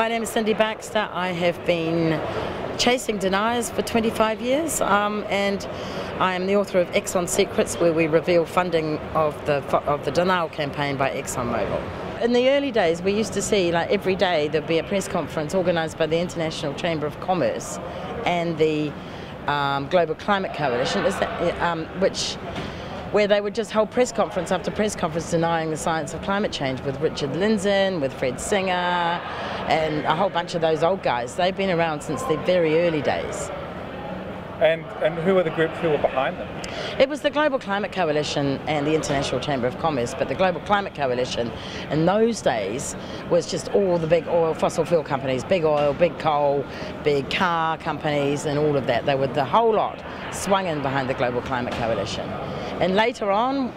My name is Cindy Baxter. I have been chasing deniers for 25 years um, and I am the author of Exxon Secrets where we reveal funding of the, of the denial campaign by ExxonMobil. In the early days we used to see like every day there'd be a press conference organised by the International Chamber of Commerce and the um, Global Climate Coalition, that, um, which where they would just hold press conference after press conference denying the science of climate change with Richard Lindzen, with Fred Singer, and a whole bunch of those old guys. They've been around since the very early days. And, and who were the groups who were behind them? It was the Global Climate Coalition and the International Chamber of Commerce, but the Global Climate Coalition in those days was just all the big oil, fossil fuel companies, big oil, big coal, big car companies, and all of that. They were the whole lot swung in behind the Global Climate Coalition. And later on,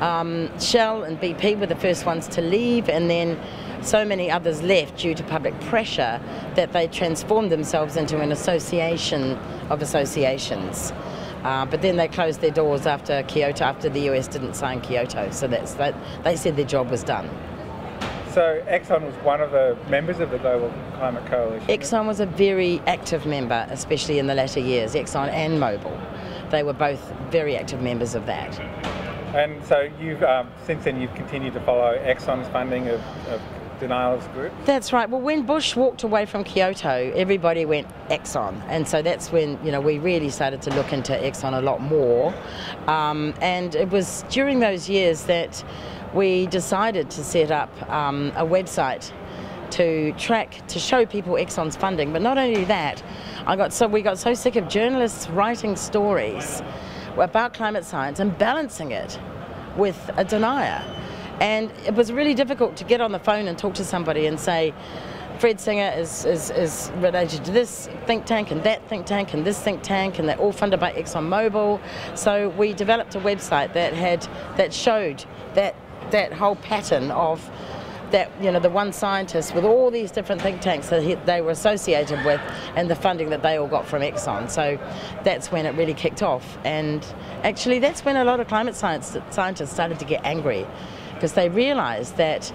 um, Shell and BP were the first ones to leave, and then so many others left due to public pressure that they transformed themselves into an association of associations. Uh, but then they closed their doors after Kyoto, after the US didn't sign Kyoto. So that's that. They said their job was done. So Exxon was one of the members of the Global Climate Coalition. Exxon was a very active member, especially in the latter years. Exxon and Mobil, they were both very active members of that. And so you've um, since then you've continued to follow Exxon's funding of, of denialist group? That's right. Well, when Bush walked away from Kyoto, everybody went Exxon, and so that's when you know we really started to look into Exxon a lot more. Um, and it was during those years that we decided to set up um, a website to track to show people Exxon's funding. But not only that, I got so we got so sick of journalists writing stories about climate science and balancing it with a denier. And it was really difficult to get on the phone and talk to somebody and say, Fred Singer is, is, is related to this think tank and that think tank and this think tank and they're all funded by ExxonMobil. So we developed a website that had that showed that that whole pattern of that you know the one scientist with all these different think tanks that he, they were associated with and the funding that they all got from Exxon. So that's when it really kicked off. And actually that's when a lot of climate science scientists started to get angry because they realised that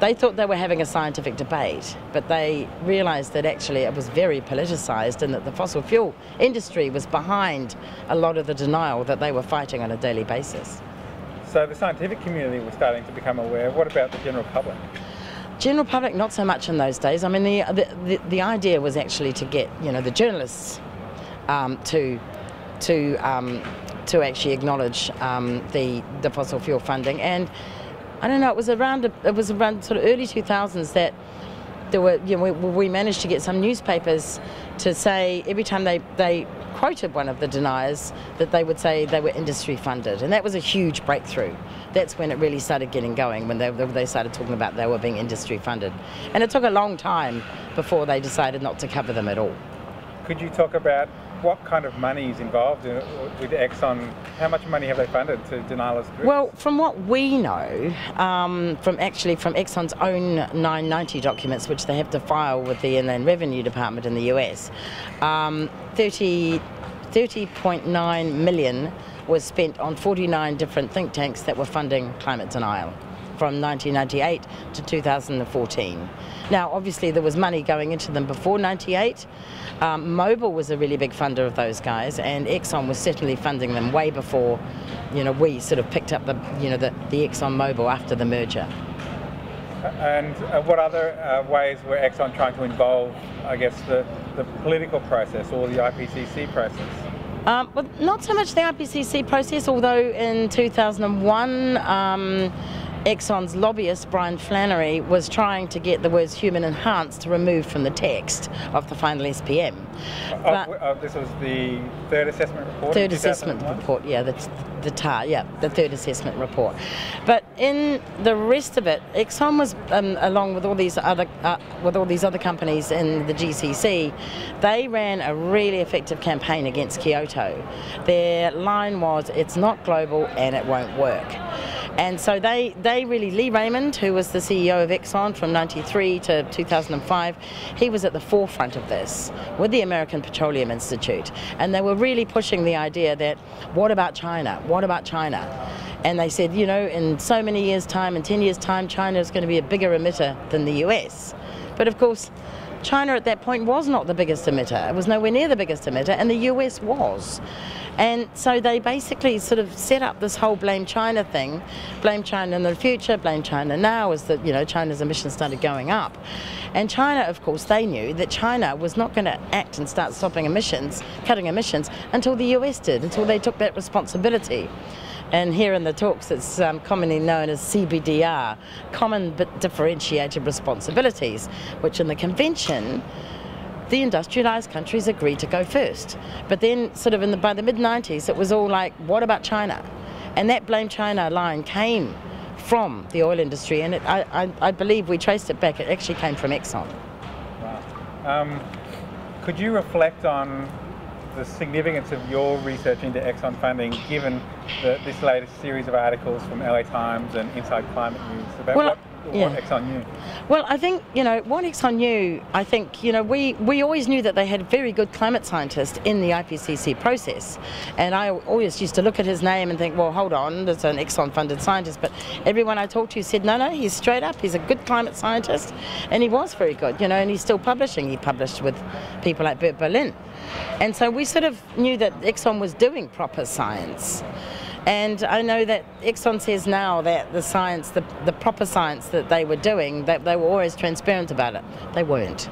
they thought they were having a scientific debate, but they realised that actually it was very politicised and that the fossil fuel industry was behind a lot of the denial that they were fighting on a daily basis. So the scientific community was starting to become aware. What about the general public? General public, not so much in those days. I mean, the the, the, the idea was actually to get you know the journalists um, to to um, to actually acknowledge um, the the fossil fuel funding and I don't know, it was around, it was around sort of early 2000s that there were, you know, we, we managed to get some newspapers to say every time they, they quoted one of the deniers that they would say they were industry funded and that was a huge breakthrough. That's when it really started getting going when they, they started talking about they were being industry funded. And it took a long time before they decided not to cover them at all. Could you talk about what kind of money is involved in, with Exxon? How much money have they funded to denialist groups? Well, from what we know, um, from actually from Exxon's own 990 documents, which they have to file with the Inland Revenue Department in the US, um, 30, 30.9 million was spent on 49 different think tanks that were funding climate denial from 1998 to 2014. Now, obviously, there was money going into them before 98. Um, Mobil was a really big funder of those guys, and Exxon was certainly funding them way before, you know, we sort of picked up the, you know, the, the Exxon Mobil after the merger. And uh, what other uh, ways were Exxon trying to involve, I guess, the, the political process or the IPCC process? Um, well, not so much the IPCC process, although in 2001, um, Exxon's lobbyist, Brian Flannery, was trying to get the words human enhanced removed from the text of the final SPM. Uh, uh, this was the third assessment report? Third assessment report, yeah, the, the TAR, yeah, the third assessment report. But in the rest of it, Exxon was, um, along with all these other, uh, with all these other companies in the GCC, they ran a really effective campaign against Kyoto. Their line was, it's not global and it won't work. And so they, they really, Lee Raymond, who was the CEO of Exxon from 93 to 2005, he was at the forefront of this with the American Petroleum Institute. And they were really pushing the idea that, what about China? What about China? And they said, you know, in so many years' time, in 10 years' time, China is going to be a bigger emitter than the US. But of course, China at that point was not the biggest emitter. It was nowhere near the biggest emitter, and the US was. And so they basically sort of set up this whole blame China thing, blame China in the future, blame China now, as that you know China's emissions started going up. And China, of course, they knew that China was not going to act and start stopping emissions, cutting emissions, until the US did, until they took that responsibility. And here in the talks, it's um, commonly known as CBDR, Common but Differentiated Responsibilities, which in the convention, the industrialized countries agreed to go first. But then, sort of in the, by the mid 90s, it was all like, what about China? And that blame China line came from the oil industry, and it, I, I, I, believe we traced it back, it actually came from Exxon. Wow. Um, could you reflect on the significance of your research into Exxon funding, given the, this latest series of articles from LA Times and Inside Climate News about well, what yeah. what Exxon knew? Well, I think you know what Exxon knew. I think you know we we always knew that they had very good climate scientists in the IPCC process, and I always used to look at his name and think, well, hold on, there's an Exxon-funded scientist. But everyone I talked to said, no, no, he's straight up. He's a good climate scientist, and he was very good. You know, and he's still publishing. He published with people like Bert Bolin, and so we sort of knew that Exxon was doing proper science. And I know that Exxon says now that the science, the, the proper science that they were doing, that they were always transparent about it. They weren't.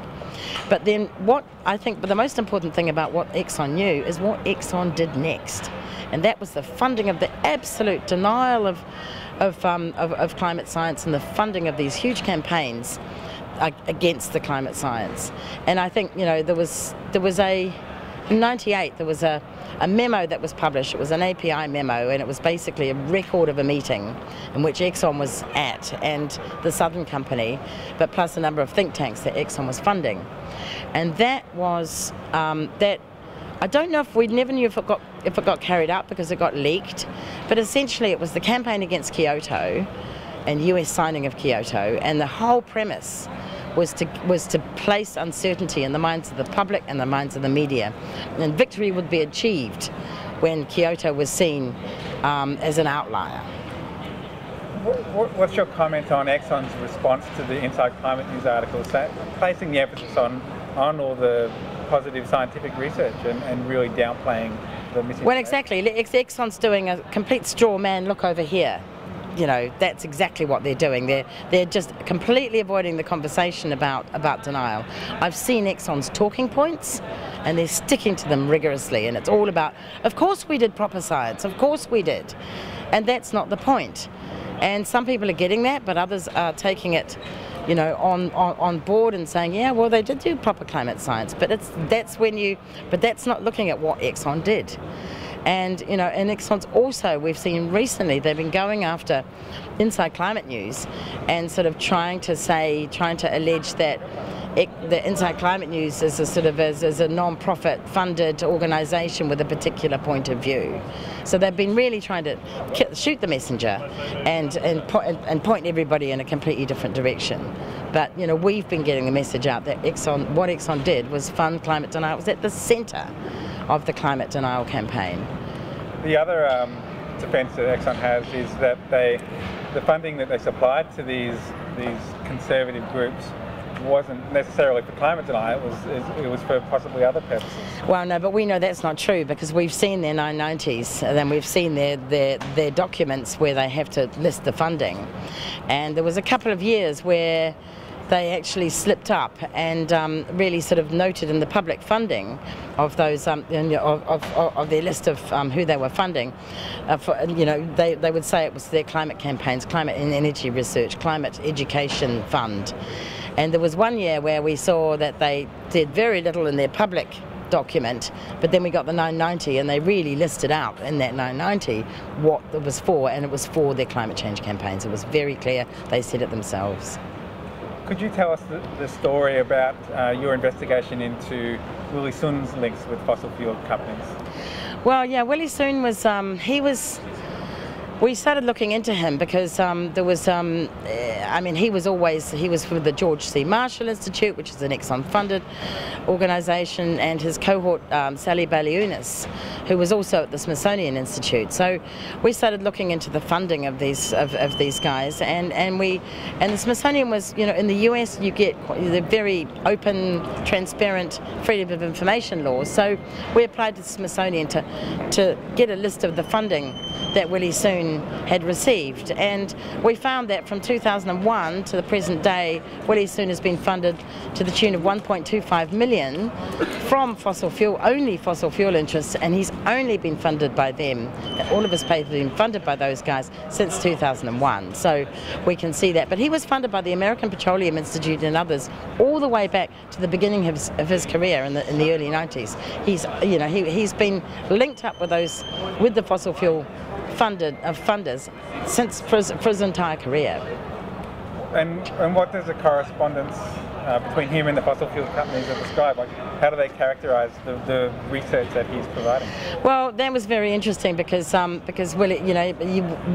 But then what I think the most important thing about what Exxon knew is what Exxon did next. And that was the funding of the absolute denial of, of, um, of, of climate science and the funding of these huge campaigns against the climate science. And I think, you know, there was, there was a, 98 there was a a memo that was published. It was an API memo, and it was basically a record of a meeting in which Exxon was at and the Southern Company, but plus a number of think tanks that Exxon was funding. And that was um, that. I don't know if we never knew if it got if it got carried out because it got leaked, but essentially it was the campaign against Kyoto and US signing of Kyoto, and the whole premise was to, was to place uncertainty in the minds of the public and the minds of the media. And victory would be achieved when Kyoto was seen um, as an outlier. What's your comment on Exxon's response to the Inside Climate News articles, placing the emphasis on, on all the positive scientific research and, and really downplaying the misinformation? Well, exactly. Exxon's doing a complete straw man look over here you know, that's exactly what they're doing. They're, they're just completely avoiding the conversation about, about denial. I've seen Exxon's talking points and they're sticking to them rigorously and it's all about, of course we did proper science, of course we did. And that's not the point. And some people are getting that, but others are taking it you know, on, on, on board and saying, yeah, well, they did do proper climate science, but it's that's when you, but that's not looking at what Exxon did. And you know, and Exxon's also we've seen recently they've been going after Inside Climate News and sort of trying to say, trying to allege that it, the Inside Climate News is a sort of as a non-profit funded organisation with a particular point of view. So they've been really trying to shoot the messenger and and, po and point everybody in a completely different direction. But you know we've been getting the message out that Exxon, what Exxon did was fund climate denial. It was at the centre of the climate denial campaign. The other um, defence that Exxon has is that they, the funding that they supplied to these these conservative groups wasn't necessarily for climate denial, it was, it was for possibly other purposes. Well, no, but we know that's not true because we've seen their 990s and then we've seen their, their, their documents where they have to list the funding. And there was a couple of years where they actually slipped up and um, really sort of noted in the public funding of those um, of, of, of, their list of um, who they were funding. Uh, for, you know, they, they would say it was their climate campaigns, climate and energy research, climate education fund. And there was one year where we saw that they did very little in their public document, but then we got the 990 and they really listed out in that 990 what it was for, and it was for their climate change campaigns. It was very clear, they said it themselves. Could you tell us the, the story about uh, your investigation into Willie Soon's links with fossil fuel companies? Well, yeah, Willie Soon was, um, he was, we started looking into him because um, there was, um, eh, I mean, he was always, he was with the George C. Marshall Institute, which is an Exxon funded organisation, and his cohort, um, Sallie Baliunas, who was also at the Smithsonian Institute. So we started looking into the funding of these of, of these guys, and, and we, and the Smithsonian was, you know, in the US you get the very open, transparent freedom of information laws. So we applied to the Smithsonian to, to get a list of the funding that Willie Soon had received. And we found that from 2001 to the present day, Willie Soon has been funded to the tune of 1.25 million from fossil fuel, only fossil fuel interests, and he's only been funded by them. All of his pay have been funded by those guys since 2001. So we can see that. But he was funded by the American Petroleum Institute and others all the way back to the beginning of his, of his career in the, in the early 90s. He's, you know, he, he's been linked up with those, with the fossil fuel funded of funders since his, entire career. And, and what does the correspondence uh, between him and the fossil fuel companies that describe? Like, how do they characterise the, the research that he's providing? Well, that was very interesting because um, because Willie, you know,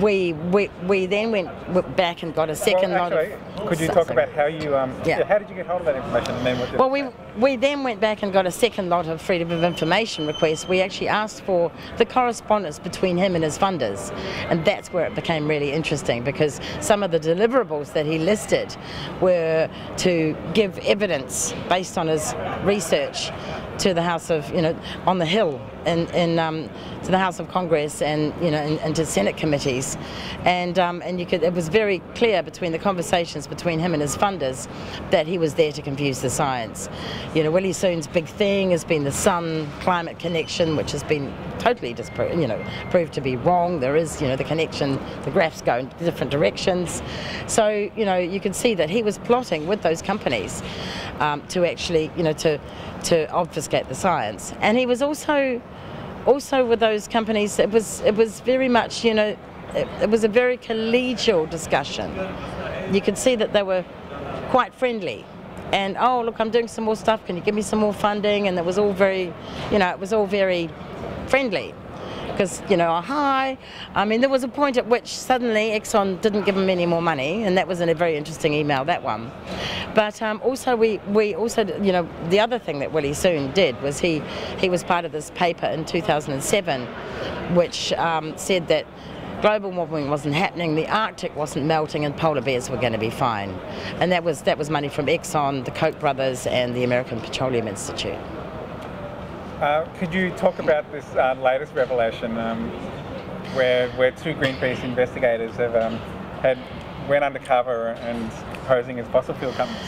we, we we then went back and got a second well, actually, lot of. Could you talk about how you um, yeah. yeah. how did you get hold of that information and then what Well, we we then went back and got a second lot of freedom of information requests. We actually asked for the correspondence between him and his funders, and that's where it became really interesting because some of the deliverables that he listed were to give evidence based on his research to the House of, you know, on the Hill in um, to the House of Congress and you know and, and to Senate committees, and um, and you could it was very clear between the conversations between him and his funders that he was there to confuse the science. You know, Willie Soon's big thing has been the sun climate connection, which has been totally disproved, you know, proved to be wrong. There is, you know, the connection, the graphs go in different directions. So, you know, you can see that he was plotting with those companies um, to actually, you know, to to obfuscate the science. And he was also also with those companies, it was it was very much, you know, it, it was a very collegial discussion. You could see that they were quite friendly and oh look i'm doing some more stuff can you give me some more funding and it was all very you know it was all very friendly because you know hi i mean there was a point at which suddenly exxon didn't give them any more money and that was in a very interesting email that one but um, also we, we also you know the other thing that willie soon did was he he was part of this paper in 2007 which um, said that global warming wasn't happening, the Arctic wasn't melting, and polar bears were going to be fine. And that was that was money from Exxon, the Koch brothers, and the American Petroleum Institute. Uh, could you talk about this uh, latest revelation, um, where where two Greenpeace investigators have um, had went undercover and posing as fossil fuel companies?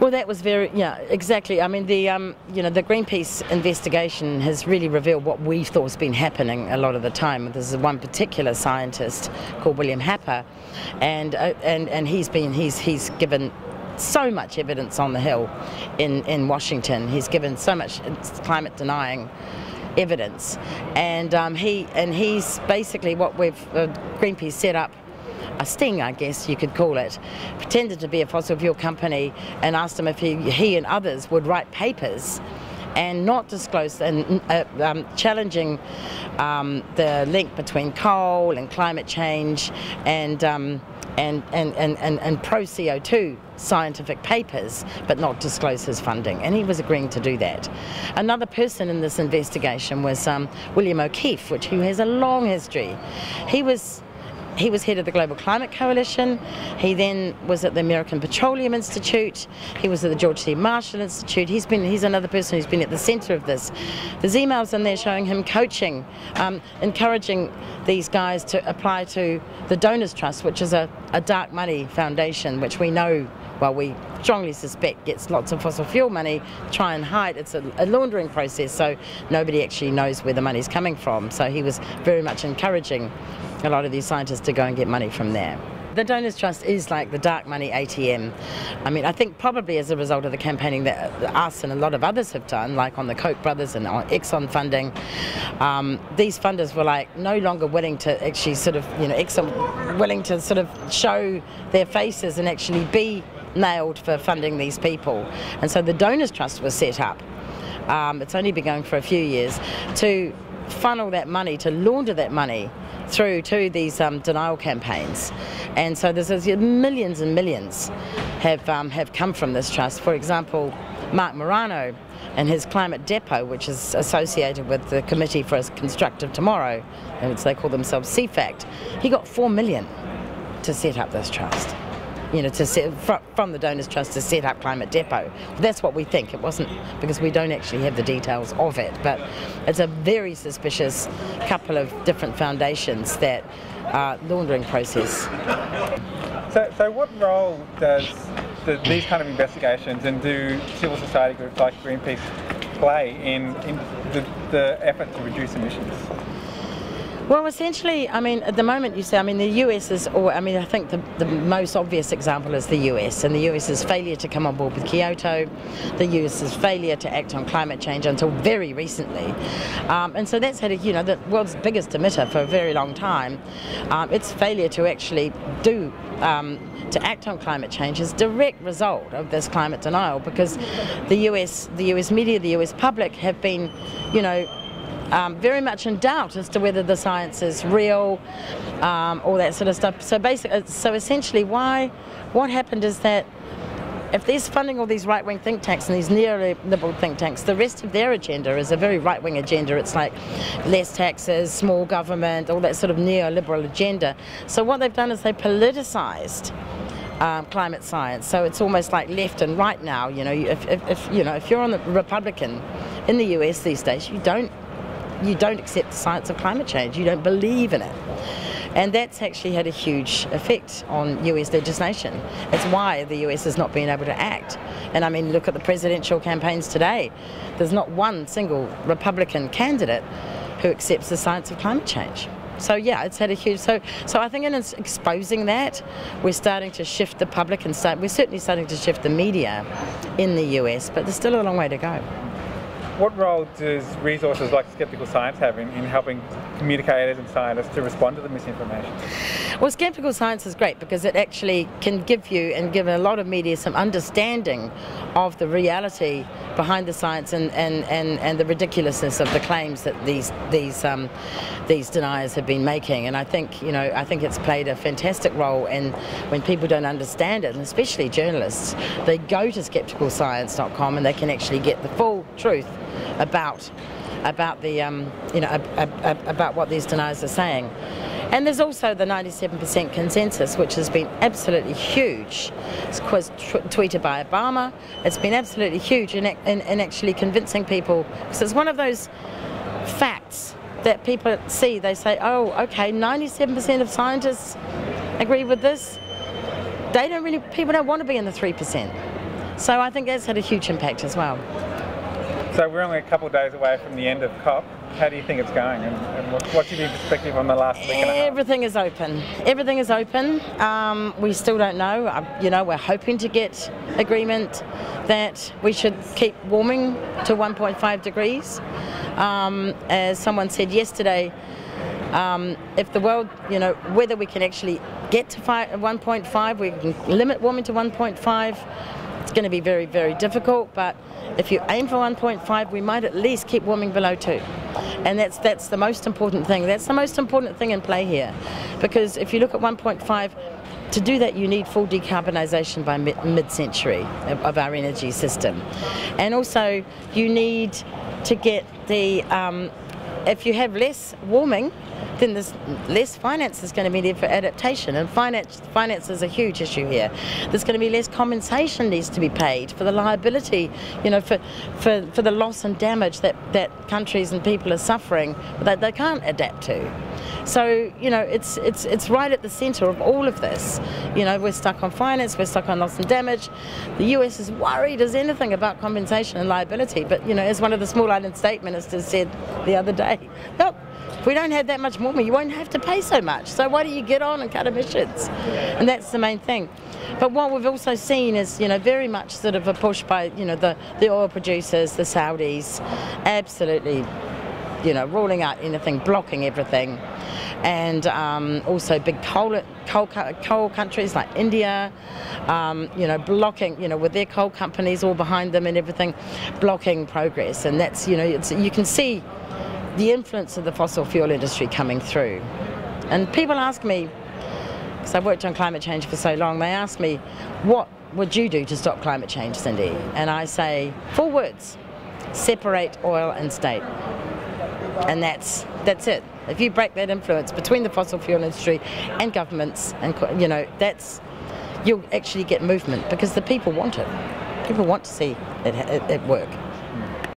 Well, that was very, yeah, exactly. I mean, the um, you know the Greenpeace investigation has really revealed what we thought has been happening a lot of the time. There's one particular scientist called William Happer, and uh, and and he's been he's he's given so much evidence on the Hill in in Washington. He's given so much climate denying evidence, and um, he and he's basically what we've uh, Greenpeace set up a sting, I guess you could call it, pretended to be a fossil fuel company and asked him if he, he and others would write papers and not disclose and uh, um, challenging um, the link between coal and climate change and um, and, and, and, and, and pro CO2 scientific papers, but not disclose his funding. And he was agreeing to do that. Another person in this investigation was um, William O'Keefe, which who has a long history. He was he was head of the Global Climate Coalition. He then was at the American Petroleum Institute. He was at the George C. Marshall Institute. He's been he's another person who's been at the centre of this. There's emails in there showing him coaching, um, encouraging these guys to apply to the Donors Trust, which is a, a dark money foundation, which we know well, we strongly suspect gets lots of fossil fuel money, try and hide. It's a, a, laundering process, so nobody actually knows where the money's coming from. So he was very much encouraging a lot of these scientists to go and get money from there. The Donors Trust is like the dark money ATM. I mean, I think probably as a result of the campaigning that us and a lot of others have done, like on the Koch brothers and on Exxon funding, um, these funders were like no longer willing to actually sort of, you know, Exxon willing to sort of show their faces and actually be nailed for funding these people. And so the Donors Trust was set up. Um, it's only been going for a few years to funnel that money, to launder that money through to these um, denial campaigns. And so there's, millions and millions have, um, have come from this trust. For example, Marc Morano and his Climate Depot, which is associated with the Committee for a Constructive Tomorrow, and they call themselves CFACT, he got four million to set up this trust you know, to set, from the Donors Trust to set up Climate Depot. That's what we think. It wasn't because we don't actually have the details of it, but it's a very suspicious couple of different foundations that are laundering process. So, so what role does the, these kind of investigations and do civil society groups like Greenpeace play in, in the, the effort to reduce emissions? Well, essentially, I mean, at the moment you say, I mean, the US is, or I mean, I think the, the most obvious example is the US, and the US's failure to come on board with Kyoto, the US's failure to act on climate change until very recently. Um, and so that's had a, you know, the world's biggest emitter for a very long time. Um, its failure to actually do um, to act on climate change is direct result of this climate denial because the US, the US media, the US public have been, you know, um, very much in doubt as to whether the science is real, um, all that sort of stuff. So basically, so essentially, why, what happened is that if there's funding all these right-wing think tanks and these neoliberal think tanks, the rest of their agenda is a very right-wing agenda. It's like less taxes, small government, all that sort of neoliberal agenda. So what they've done is they politicized um, climate science. So it's almost like left and right now. You know, if, if, if you know if you're on the Republican in the U.S. these days, you don't you don't accept the science of climate change. You don't believe in it. And that's actually had a huge effect on US legislation. It's why the US has not been able to act. And I mean, look at the presidential campaigns today. There's not one single Republican candidate who accepts the science of climate change. So yeah, it's had a huge. So so I think in exposing that, we're starting to shift the public and start. We're certainly starting to shift the media in the US, but there's still a long way to go. What role does resources like Skeptical Science have in, in helping communicators and scientists to respond to the misinformation? Well, Skeptical Science is great because it actually can give you and give a lot of media some understanding of the reality behind the science and, and, and, and the ridiculousness of the claims that these these um, these deniers have been making. And I think you know I think it's played a fantastic role in when people don't understand it, and especially journalists, they go to skepticalscience.com and they can actually get the full truth about about the um, you know about what these deniers are saying. And there's also the 97% consensus, which has been absolutely huge. It was tweeted by Obama. It's been absolutely huge in, in, in actually convincing people, because it's one of those facts that people see. They say, oh, okay, 97% of scientists agree with this. They don't really, people don't want to be in the 3%. So I think that's had a huge impact as well. So we're only a couple of days away from the end of COP. How do you think it's going and, and what's your perspective on the last week? Everything is open. Everything is open. Um, we still don't know. Uh, you know, we're hoping to get agreement that we should keep warming to 1.5 degrees. Um, as someone said yesterday, um, if the world, you know, whether we can actually get to 1.5, we can limit warming to 1.5, it's going to be very, very difficult, but if you aim for 1.5, we might at least keep warming below 2. And that's, that's the most important thing. That's the most important thing in play here. Because if you look at 1.5, to do that, you need full decarbonisation by mid-century of, of, our energy system. And also, you need to get the, um, if you have less warming, then there's less finance is going to be there for adaptation, and finance finance is a huge issue here. There's going to be less compensation needs to be paid for the liability, you know, for for, for the loss and damage that, that countries and people are suffering that they can't adapt to. So you know, it's it's it's right at the centre of all of this. You know, we're stuck on finance, we're stuck on loss and damage. The US is worried as anything about compensation and liability, but you know, as one of the small island state ministers said the other day, look, we don't have that much more, you won't have to pay so much. So why don't you get on and cut emissions? And that's the main thing. But what we've also seen is, you know, very much sort of a push by, you know, the, the oil producers, the Saudis, absolutely, you know, ruling out anything, blocking everything. And um, also big coal, coal, coal countries like India, um, you know, blocking, you know, with their coal companies all behind them and everything, blocking progress. And that's, you know, you can see the influence of the fossil fuel industry coming through. And people ask me, because I've worked on climate change for so long, they ask me, what would you do to stop climate change, Cindy? And I say, four words, separate oil and state. And that's, that's it. If you break that influence between the fossil fuel industry and governments, and you know, that's, you'll actually get movement because the people want it. People want to see it, it, it work.